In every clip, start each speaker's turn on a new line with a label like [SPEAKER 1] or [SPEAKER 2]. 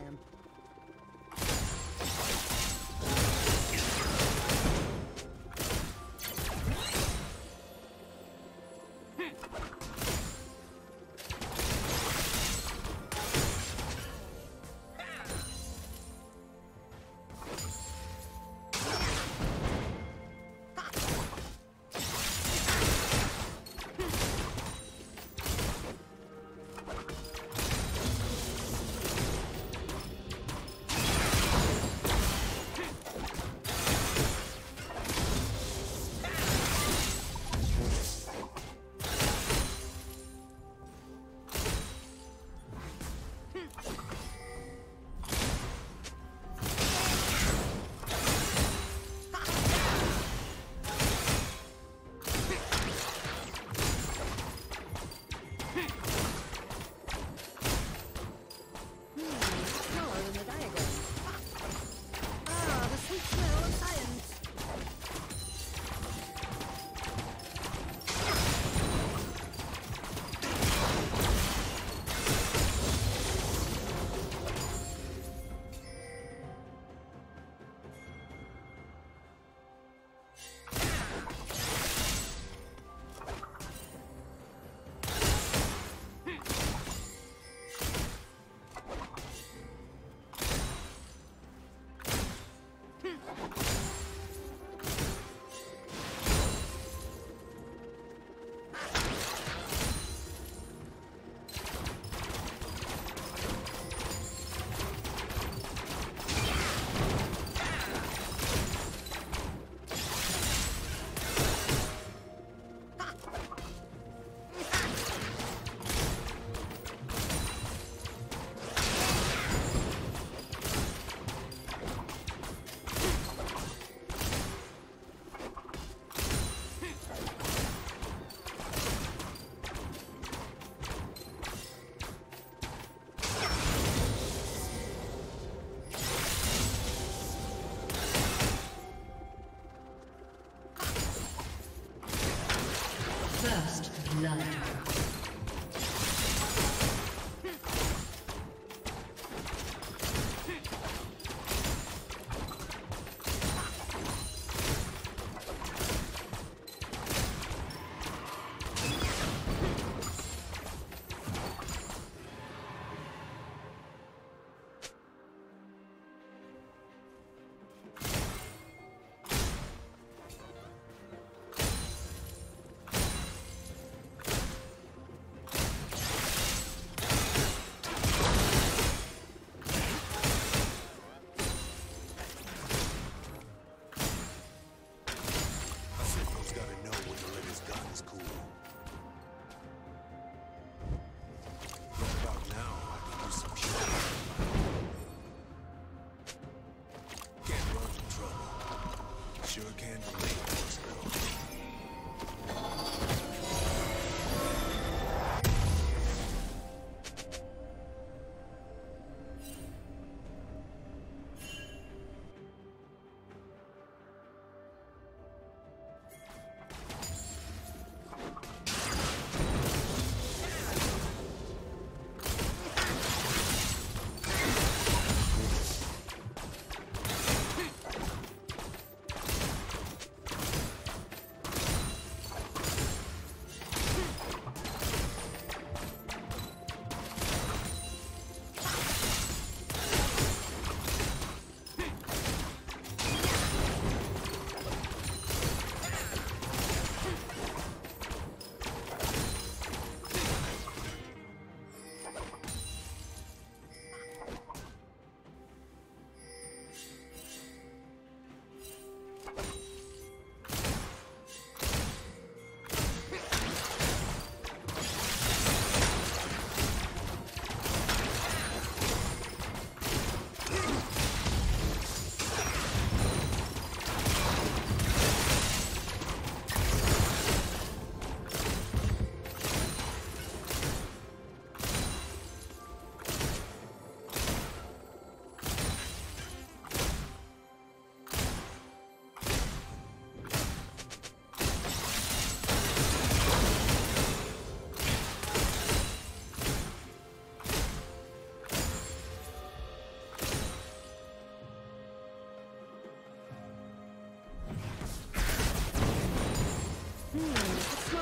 [SPEAKER 1] program.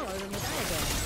[SPEAKER 1] Smaller than the diadem.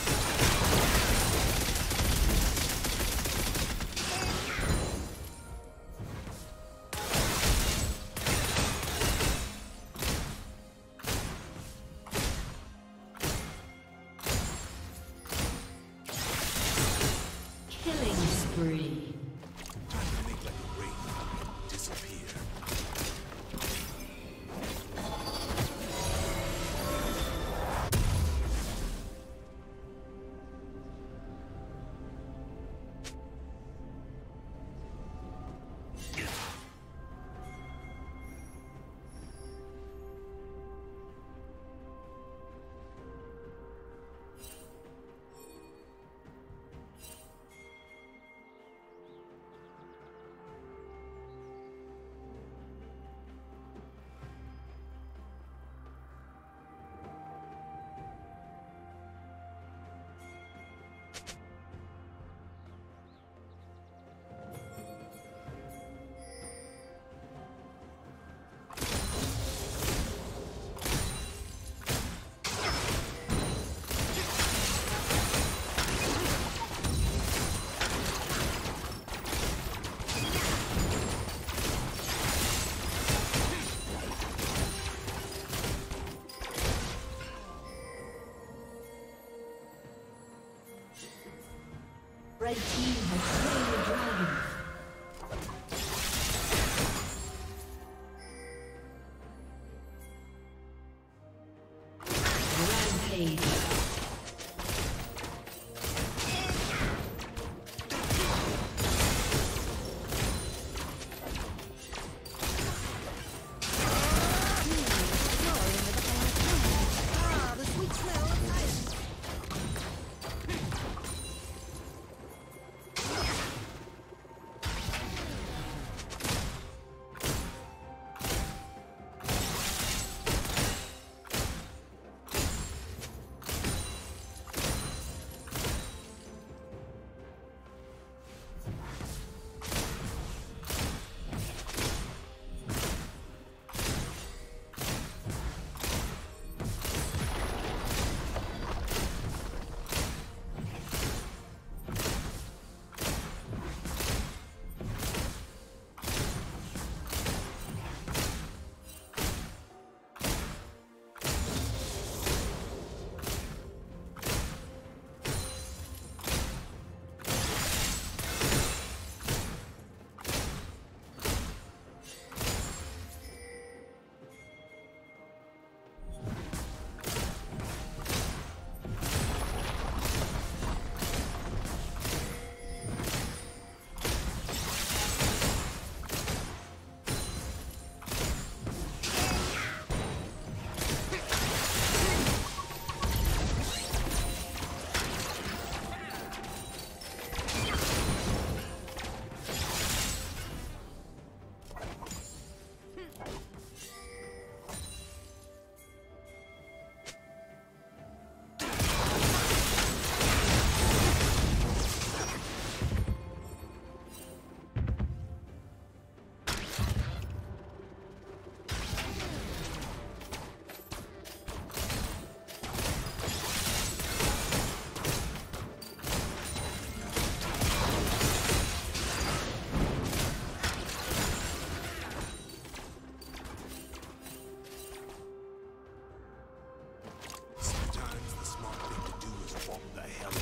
[SPEAKER 2] Walk the hell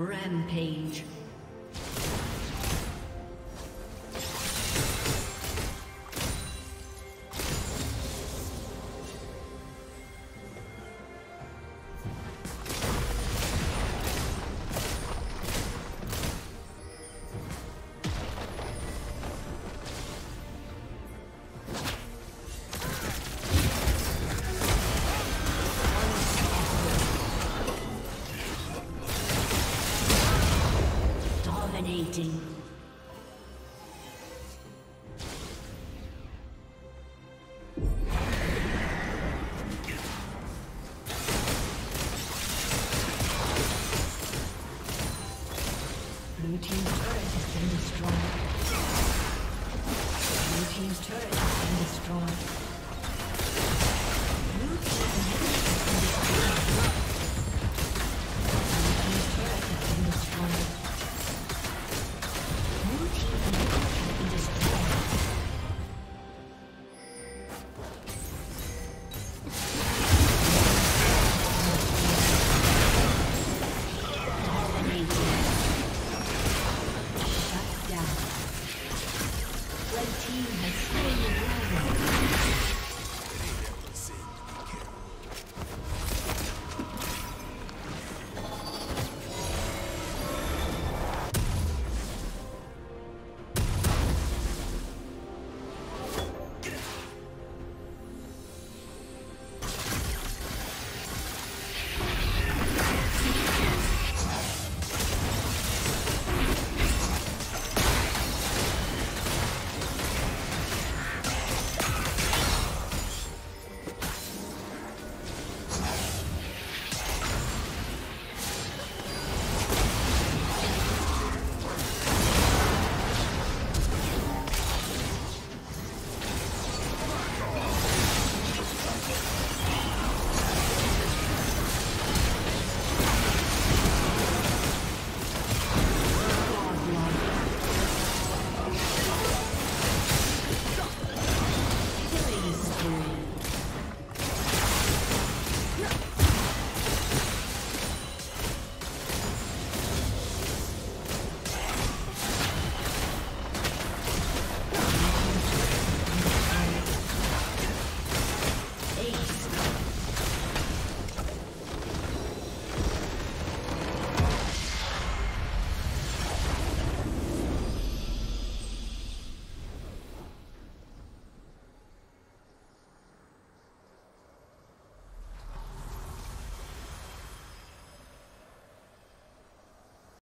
[SPEAKER 1] Rampage.